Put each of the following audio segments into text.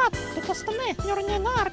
брат, это стены, вернее нар.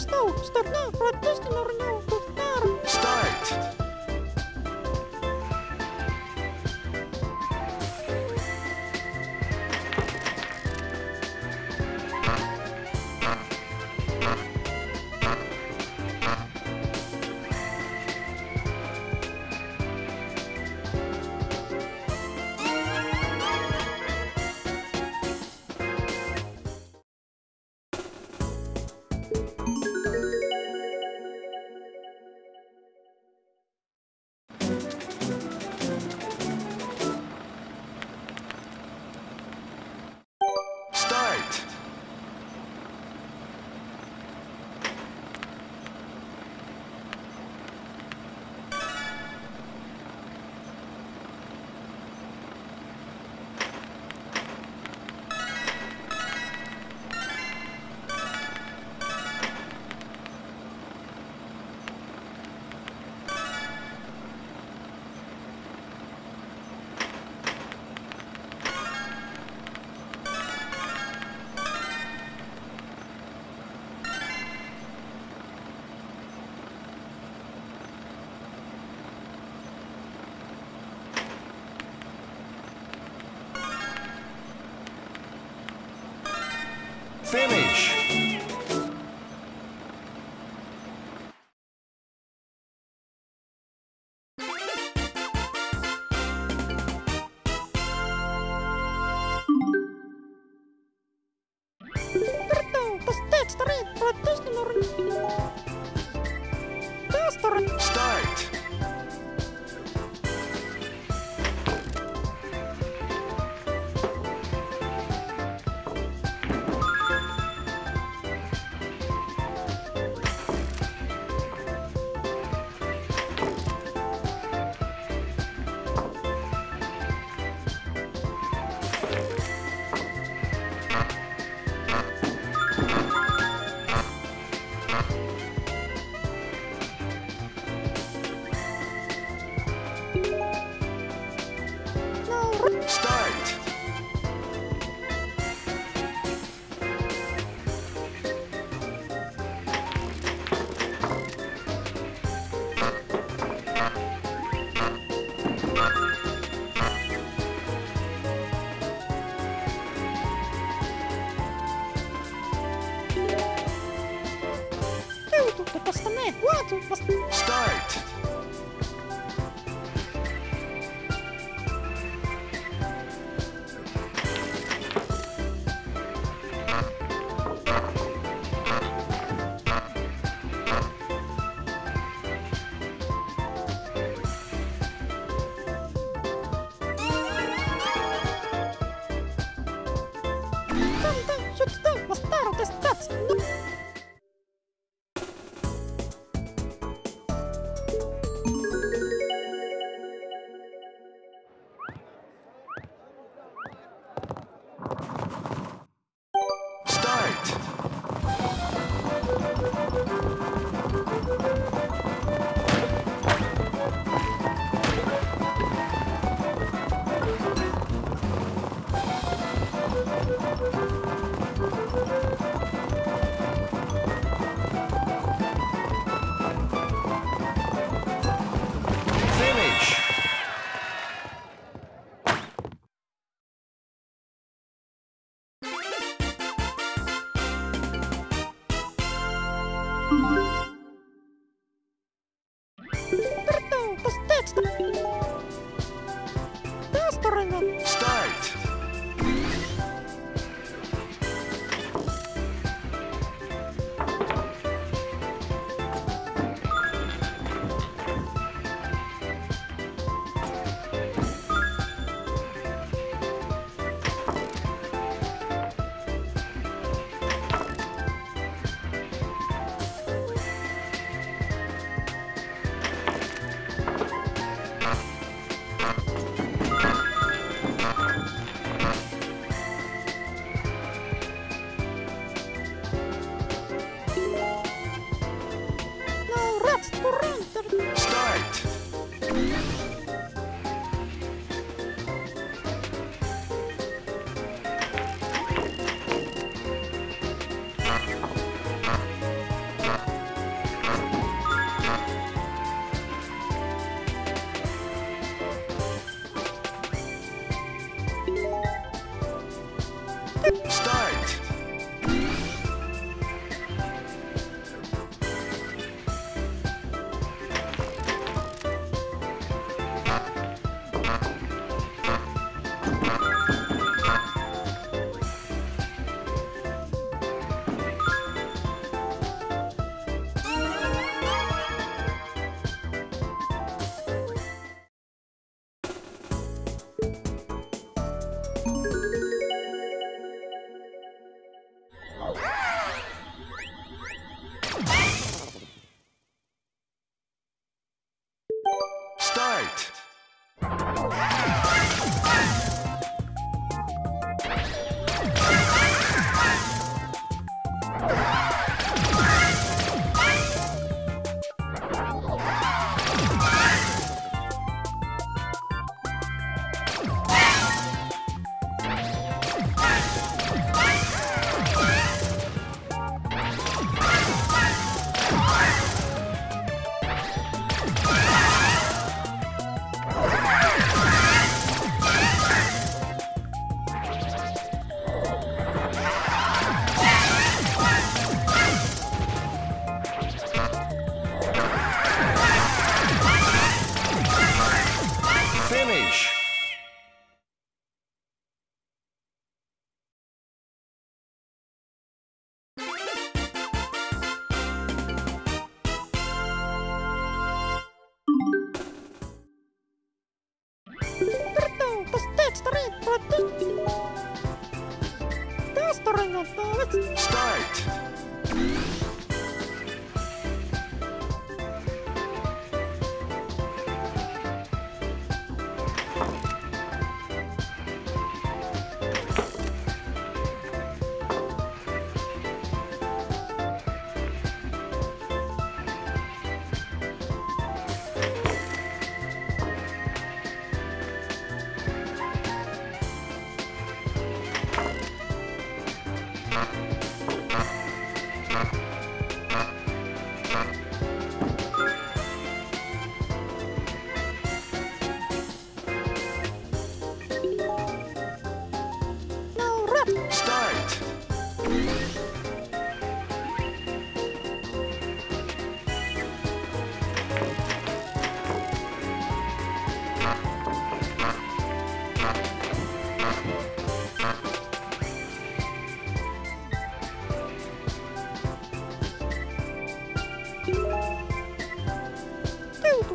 Gastão, Stagnou, Proteste Norneu,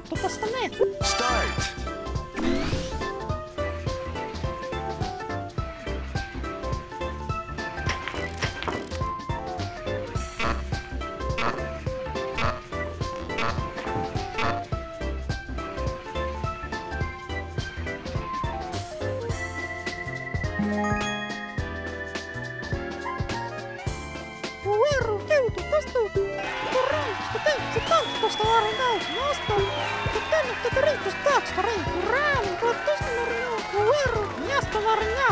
突破したね。Start. Ти те, не ти бери, то так, старий. Уран, продовження норню. Уеру, місто норня.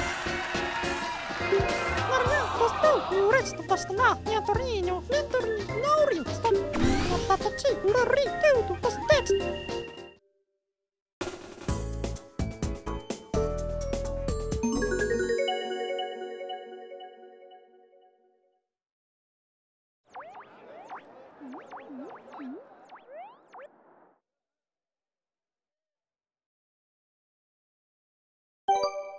Норня, тосту, урець, то постана. Не торніню, не торні, наурі, стоп. Нататочи,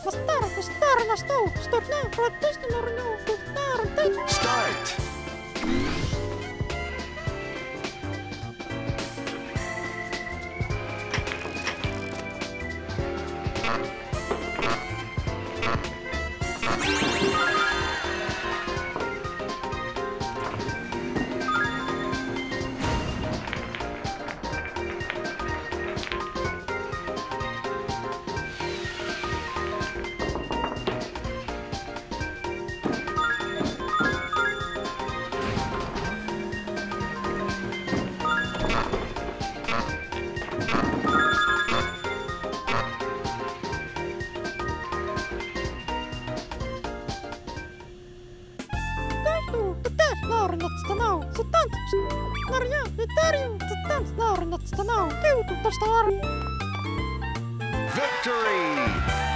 Лату, постара, постара на стол. Стопне, продовження норню. Постара, ти. Start. Victory!